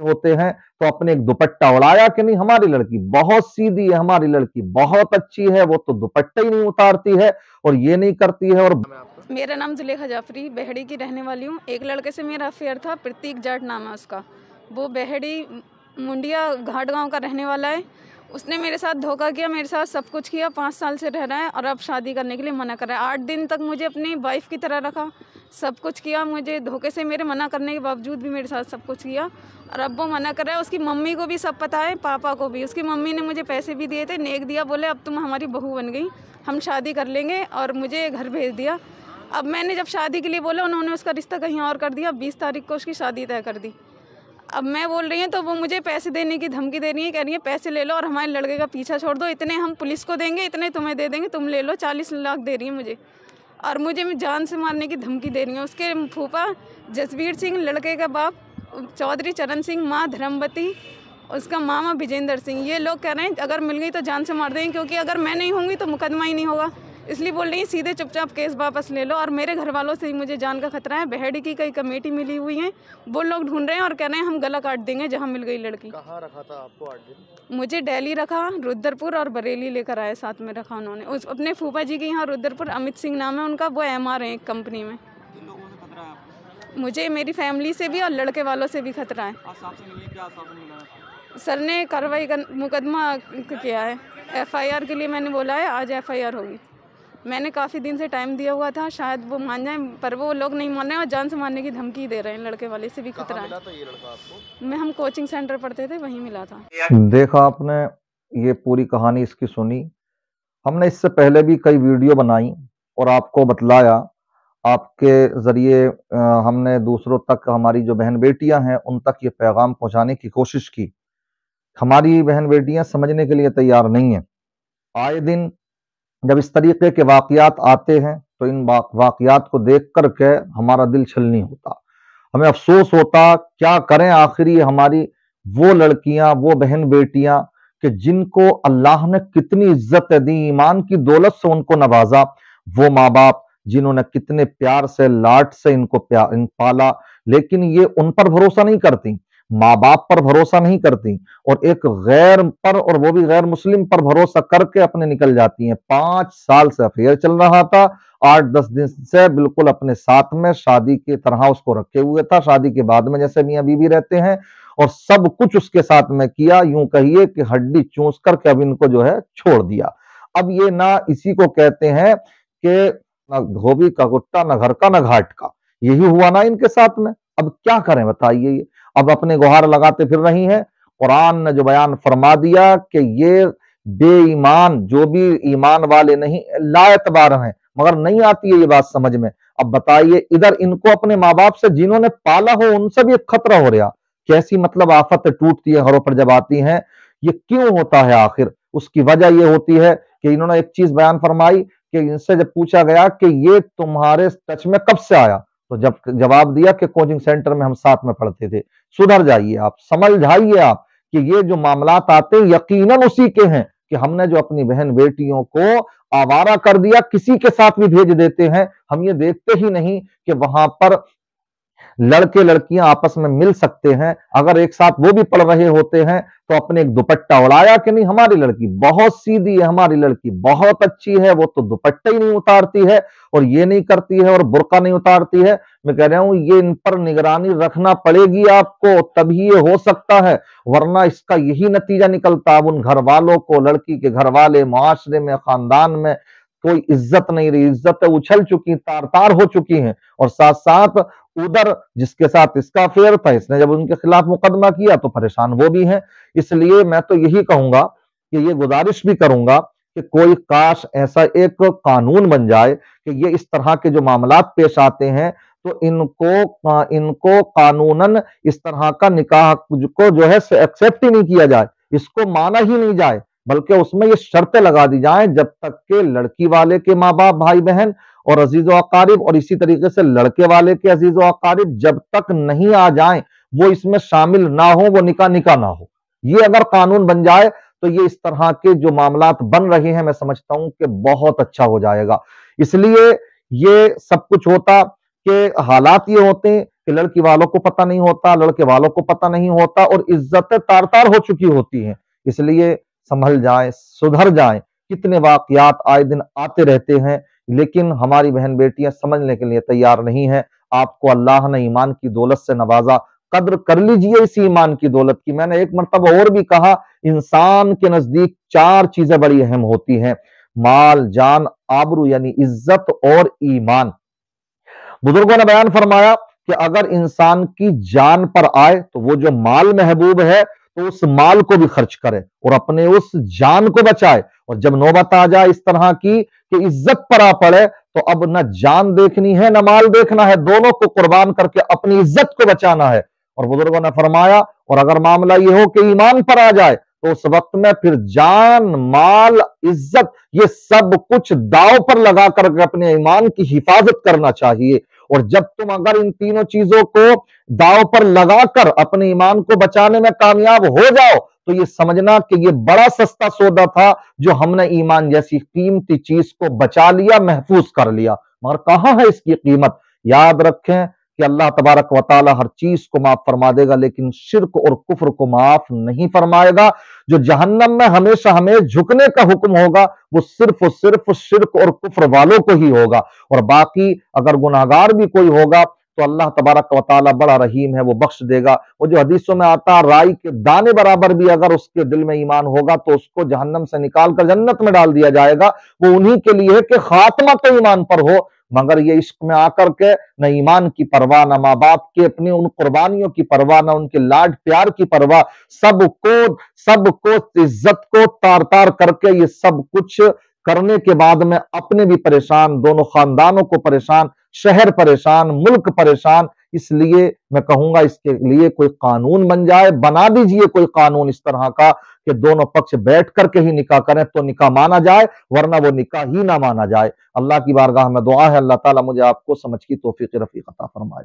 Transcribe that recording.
होते हैं तो अपने एक दुपट्टा उड़ाया कि नहीं, हमारी लड़की बहुत सीधी है, हमारी लड़की बहुत अच्छी है, वो तो दुपट्टा ही नहीं उतारती है और ये नहीं करती है और मेरा नाम जुलेखा जाफरी, बेहड़ी की रहने वाली हूँ। एक लड़के से मेरा अफेयर था, प्रतीक जाट नाम है उसका। वो बेहड़ी मुंडिया घाट गाँव का रहने वाला है। उसने मेरे साथ धोखा किया, मेरे साथ सब कुछ किया, पाँच साल से रह रहा है और अब शादी करने के लिए मना कर रहा है। आठ दिन तक मुझे अपनी वाइफ की तरह रखा। सब कुछ किया मुझे धोखे से, मेरे मना करने के बावजूद भी मेरे साथ सब कुछ किया। और अब वो मना कर रहा है, उसकी मम्मी को भी सब पता है, पापा को भी। उसकी मम्मी ने मुझे पैसे भी दिए थे, नेक दिया, बोले, अब तुम हमारी बहू बन गई, हम शादी कर लेंगे और मुझे घर भेज दिया। अब मैंने जब शादी के लिए बोला, उन्होंने उसका रिश्ता कहीं और कर दिया, बीस तारीख को उसकी शादी तय कर दी। अब मैं बोल रही हूँ तो वो मुझे पैसे देने की धमकी दे रही है, कह रही है, पैसे ले लो और हमारे लड़के का पीछा छोड़ दो, इतने हम पुलिस को देंगे, इतने तुम्हें दे देंगे, तुम ले लो, चालीस लाख दे रही है मुझे। और मुझे जान से मारने की धमकी दे रही है। उसके फूफा जसवीर सिंह, लड़के का बाप, चौधरी चरण सिंह, माँ धर्मवती, उसका मामा विजेंद्र सिंह। ये लोग कह रहे हैं, अगर मिल गई तो जान से मार देंगे, क्योंकि अगर मैं नहीं होंगी तो मुकदमा ही नहीं होगा। इसलिए बोल रही हैं सीधे चुपचाप केस वापस ले लो। और मेरे घर वालों से ही मुझे जान का खतरा है। बहेड़ी की कई कमेटी मिली हुई है। वो लोग ढूंढ रहे हैं और कह रहे हैं हम गला काट देंगे जहाँ मिल गई लड़की। कहाँ रखा था आपको आठ दिन? मुझे डेली रखा रुद्रपुर और बरेली लेकर आए साथ में रखा उन्होंने। उस अपने फूफा जी के यहाँ रुद्रपुर अमित सिंह नाम है उनका वो एम आर है एक कंपनी में। किन लोगों से खतरा है आपको? मुझे मेरी फैमिली से भी और लड़के वालों से भी खतरा है। सर ने कार्रवाई कर मुकदमा किया है। एफआईआर के लिए मैंने बोला है आज एफआईआर होगी। मैंने काफ़ी दिन से टाइम दिया हुआ था शायद वो मान जाए पर वो लोग नहीं मान रहे और जान से मारने की धमकी दे रहे हैं लड़के वाले से भी खतरा है। मिला था ये लड़का आपको? मैं हम कोचिंग सेंटर पढ़ते थे वहीं मिला था। देखा आपने ये पूरी कहानी इसकी सुनी। हमने इससे पहले भी कई वीडियो बनाई और आपको बतलाया। आपके ज़रिए हमने दूसरों तक हमारी जो बहन बेटियाँ हैं उन तक ये पैगाम पहुँचाने की कोशिश की। हमारी बहन बेटियाँ समझने के लिए तैयार नहीं है। आए दिन जब इस तरीके के वाकयात आते हैं तो इन वाक- वाकयात को देख कर के हमारा दिल छलनी होता। हमें अफसोस होता, क्या करें आखिर ये हमारी वो लड़कियाँ, वो बहन बेटियाँ, कि जिनको अल्लाह ने कितनी इज़्ज़त दी, ईमान की दौलत से उनको नवाजा, वो माँ बाप जिन्होंने कितने प्यार से, लाट से इनको प्यार इन पाला, लेकिन ये उन पर भरोसा नहीं करती। माँ बाप पर भरोसा नहीं करती और एक गैर पर और वो भी गैर मुस्लिम पर भरोसा करके अपने निकल जाती हैं। पाँच साल से अफेयर चल रहा था, आठ दस दिन से बिल्कुल अपने साथ में शादी की तरह उसको रखे हुए था। शादी के बाद में जैसे मियाँ बीबी रहते हैं और सब कुछ उसके साथ में किया, यूँ कहिए कि हड्डी चूस करके अब इनको जो है छोड़ दिया। अब ये ना इसी को कहते हैं कि ना धोबी का गुट्टा, ना घर का, ना घाट का। यही हुआ ना इनके साथ में। अब क्या करें बताइए ये। अब अपने गुहार लगाते फिर रही हैं। कुरान ने जो बयान फरमा दिया कि ये बेईमान, जो भी ईमान वाले नहीं लाएतबार हैं। मगर नहीं आती है ये बात समझ में। अब बताइए, इधर इनको अपने माँ बाप से, जिन्होंने पाला हो, उनसे भी खतरा हो रहा। कैसी मतलब आफत टूटती है घरों पर जब आती हैं? ये क्यों होता है आखिर? उसकी वजह ये होती है कि इन्होंने एक चीज़ बयान फरमाई कि इनसे जब पूछा गया कि ये तुम्हारे टच में कब से आया? तो जब जवाब दिया कि कोचिंग सेंटर में हम साथ में पढ़ते थे, सुधर जाइए आप समझ जाइए आप कि ये जो मामला आते यकीनन उसी के हैं कि हमने जो अपनी बहन बेटियों को आवारा कर दिया, किसी के साथ भी भेज देते हैं। हम ये देखते ही नहीं कि वहाँ पर लड़के लड़कियाँ आपस में मिल सकते हैं, अगर एक साथ वो भी पढ़ रहे होते हैं तो अपने एक दुपट्टा उड़ाया कि नहीं, हमारी लड़की बहुत सीधी है, हमारी लड़की बहुत अच्छी है, वो तो दुपट्टा ही नहीं उतारती है और ये नहीं करती है और बुरका नहीं उतारती है। मैं कह रहा हूँ, ये इन पर निगरानी रखना पड़ेगी आपको, तभी ये हो सकता है, वरना इसका यही नतीजा निकलता अब उन घर वालों को, लड़की के घर वाले मुआशरे में, खानदान में, कोई इज़्ज़त नहीं रही, इज़्ज़त उछल चुकी तार तार हो चुकी हैं और साथ साथ उधर जिसके साथ इसका अफेयर था, इसने जब उनके खिलाफ मुकदमा किया तो परेशान वो भी हैं। इसलिए मैं तो यही कहूँगा कि ये गुजारिश भी करूँगा कि कोई काश ऐसा एक कानून बन जाए कि ये इस तरह के जो मामलात पेश आते हैं तो इनको इनको कानूनन इस तरह का निकाह को जो है एक्सेप्ट ही नहीं किया जाए, इसको माना ही नहीं जाए, बल्कि उसमें ये शर्तें लगा दी जाएँ जब तक के लड़की वाले के माँ बाप भाई बहन और अज़ीज़ अकारिब, और इसी तरीके से लड़के वाले के अज़ीज़ अकारिब जब तक नहीं आ जाए, वो इसमें शामिल ना हो, वो निका निका ना हो। ये अगर कानून बन जाए तो ये इस तरह के जो मामला बन रहे हैं, मैं समझता हूँ कि बहुत अच्छा हो जाएगा। इसलिए ये सब कुछ होता कि हालात ये होते हैं कि लड़की वालों को पता नहीं होता, लड़के वालों को पता नहीं होता, और इज्जतें तार तार हो चुकी होती हैं। इसलिए संभल जाए, सुधर जाए। कितने वाकयात आए दिन आते रहते हैं लेकिन हमारी बहन बेटियाँ समझने के लिए तैयार नहीं है। आपको अल्लाह ने ईमान की दौलत से नवाजा। कद्र कर लीजिए इस ईमान की दौलत की। मैंने एक मरतबा और भी कहा, इंसान के नज़दीक चार चीज़ें बड़ी अहम होती हैं। माल, जान, आबरू यानी इज़्ज़त और ईमान। बुज़ुर्गों ने बयान फरमाया कि अगर इंसान की जान पर आए तो वो जो माल महबूब है तो उस माल को भी खर्च करे और अपने उस जान को बचाए। और जब नौबत आ जाए इस तरह की कि इज़्ज़त पर आ पड़े तो अब न जान देखनी है, न माल देखना है, दोनों को कुर्बान करके अपनी इज़्ज़त को बचाना है। और बुज़ुर्गों ने फरमाया, और अगर मामला ये हो कि ईमान पर आ जाए तो उस वक्त में फिर जान, माल, इज़्ज़त, ये सब कुछ दाव पर लगा करके अपने ईमान की हिफाजत करना चाहिए। और जब तुम अगर इन तीनों चीज़ों को दाव पर लगाकर अपने ईमान को बचाने में कामयाब हो जाओ तो ये समझना कि ये बड़ा सस्ता सौदा था जो हमने ईमान जैसी कीमती चीज़ को बचा लिया, महफूज कर लिया। मगर कहाँ है इसकी कीमत? याद रखें कि अल्लाह तबारक वाली हर चीज़ को माफ़ फरमा देगा, लेकिन शिरक और कुफर को माफ़ नहीं फरमाएगा। जो जहन्नम में हमेशा हमें झुकने का हुक्म होगा, वो सिर्फ़ और सिर्फ़ शिरक और कुफर वालों को ही होगा। और बाकी अगर गुनागार भी कोई होगा तो अल्लाह तबारक वाली बड़ा रहीम है, वो बख्श देगा। वो जो हदीसों में आता राई के दाने बराबर भी अगर उसके दिल में ईमान होगा तो उसको जहन्नम से निकाल कर जन्नत में डाल दिया जाएगा। वो उन्हीं के लिए है कि खात्मा तो ईमान पर हो मगर ये इश्क में आकर के न ईमान की परवाह, न माँ बाप के, अपने उन कुर्बानियों की परवाह, न उनके लाड प्यार की परवाह। सबको सबको इज़्ज़त को तार तार करके ये सब कुछ करने के बाद में अपने भी परेशान, दोनों खानदानों को परेशान, शहर परेशान, मुल्क परेशान इसलिए मैं कहूँगा इसके लिए कोई कानून बन जाए, बना दीजिए कोई कानून इस तरह का कि दोनों पक्ष बैठ करके ही निकाह करें तो निकाह माना जाए, वरना वो निकाह ही ना माना जाए। अल्लाह की बारगाह में दुआ है, अल्लाह ताला मुझे आपको समझ की तोफीक रफी अता फरमाए।